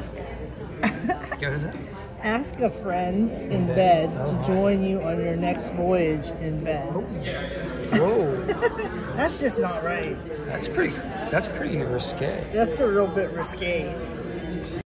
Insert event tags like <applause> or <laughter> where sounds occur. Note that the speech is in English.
Ask ask a friend in bed to join you on your next voyage in bed. Whoa, oh. <laughs> That's just not right. that's pretty. That's pretty risque. That's a real bit risque.